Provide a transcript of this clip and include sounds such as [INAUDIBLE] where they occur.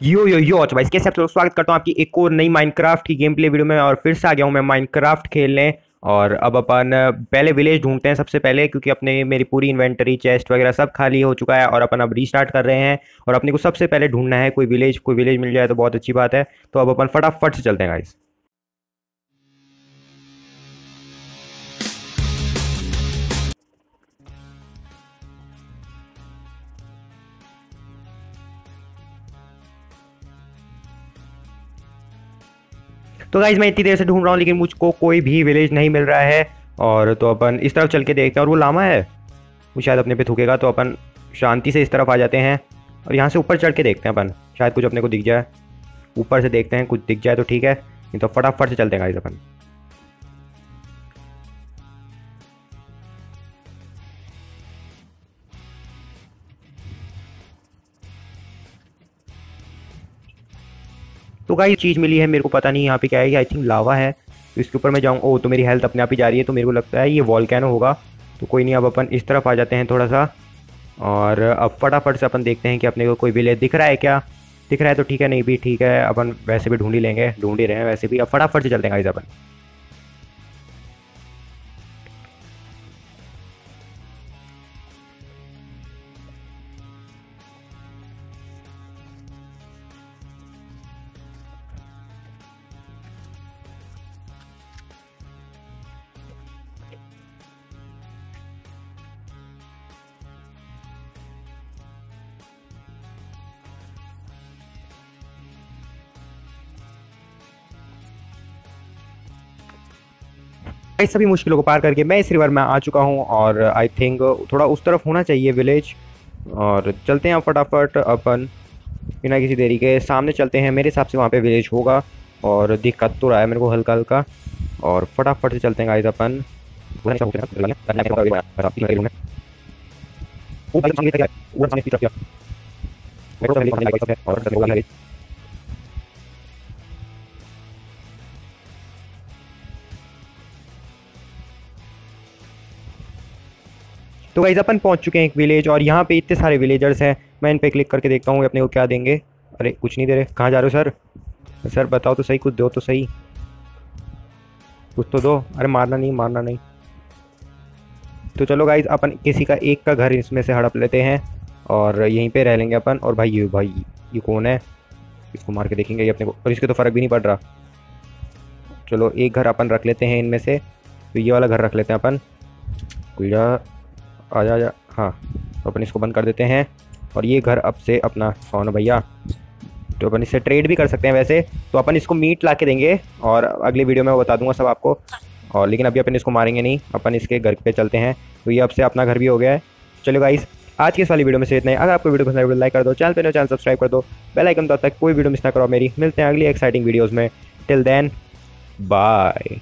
यो यो यो। अच्छा भाई, कैसे आप लोग स्वागत करता हूँ आपकी एक और नई माइनक्राफ्ट की गेम प्ले वीडियो में और फिर से आ गया हूँ मैं माइनक्राफ्ट खेलने और अब अपन पहले विलेज ढूंढते हैं सबसे पहले क्योंकि अपने मेरी पूरी इन्वेंटरी चेस्ट वगैरह सब खाली हो चुका है और अपन अब रीस्टार्ट कर रहे हैं और अपने को सबसे पहले ढूंढना है कोई विलेज कोई विलेज मिल जाए तो बहुत अच्छी बात है। तो अब अपन फटाफट से चलते हैं गाइस तो गाइज़ मैं इतनी देर से ढूंढ रहा हूँ, लेकिन मुझको कोई भी विलेज नहीं मिल रहा है। और तो अपन इस तरफ़ चल के देखते हैं। और वो लामा है। वो शायद अपने पे थूकेगा तो अपन शांति से इस तरफ़ आ जाते हैं। और यहाँ से ऊपर चढ़ के देखते हैं अपन। शायद कुछ अपने को दिख जाए। ऊपर से देखते हैं, कुछ दिख जाए तो ठीक है। नहीं तो फटाफट से चलते हैं गाइज़ अपन। तो गाइस चीज़ मिली है, मेरे को पता नहीं यहाँ पे क्या है आई थिंक लावा है। तो इसके ऊपर मैं जाऊँ, ओ तो मेरी हेल्थ अपने आप ही जा रही है तो मेरे को लगता है ये वॉलकैनो होगा। तो कोई नहीं, अब अपन इस तरफ़ आ जाते हैं थोड़ा सा और अब फटाफट से अपन देखते हैं कि अपने को कोई विलेज दिख रहा है क्या। दिख रहा है तो ठीक है, नहीं भी ठीक है, अपन वैसे भी ढूंढ ही लेंगे, ढूंढ ही रहे हैं वैसे भी। अब फटाफट से चलते हैं गाइस अपन। इस सभी मुश्किलों को पार करके मैं इस रिवर में आ चुका हूँ और आई थिंक थोड़ा उस तरफ़ होना चाहिए विलेज और चलते हैं फटाफट अपन बिना किसी देरी के। सामने चलते हैं मेरे हिसाब से वहाँ पे विलेज होगा और दिक्कत तो रहा है मेरे को हल्का हल्का और फटाफट से चलते हैं गाइस अपन। [LAUGHS] और तो गाइज़ अपन पहुँच चुके हैं एक विलेज और यहाँ पे इतने सारे विलेजर्स हैं। मैं इन पे क्लिक करके देखता हूँ अपने को क्या देंगे। अरे, कुछ नहीं दे रहे। कहाँ जा रहे हो सर सर बताओ तो सही, कुछ दो तो सही। कुछ तो दो। अरे, मारना नहीं मारना नहीं। तो चलो गाइज़ अपन किसी का एक का घर इसमें से हड़प लेते हैं और यहीं पे रह लेंगे अपन। और भाई, ये भाई, ये कौन है? इसको मार के देखेंगे ये अपने को। और इसके तो फ़र्क भी नहीं पड़ रहा। चलो, एक घर अपन रख लेते हैं इनमें से। तो ये वाला घर रख लेते हैं अपन। आ जा जा हाँ तो अपन इसको बंद कर देते हैं। और ये घर अब से अपना कौन भैया। तो अपन इससे ट्रेड भी कर सकते हैं वैसे। तो अपन इसको मीट ला के देंगे और अगले वीडियो में बता दूँगा सब आपको। और लेकिन अभी अपन इसको मारेंगे नहीं। अपन इसके घर पे चलते हैं। तो ये अब से अपना घर भी हो गया है। चलो गाइस आज की इस वाली वीडियो में से इतना ही। अगर आपको वीडियो पसंद है लाइक कर दो। चैनल पे चैनल सब्सक्राइब कर दो। बेल आइकन तब तक कोई वीडियो मिस ना करो मेरी। मिलते हैं अगली एक्साइटिंग वीडियोज़ में। Till then bye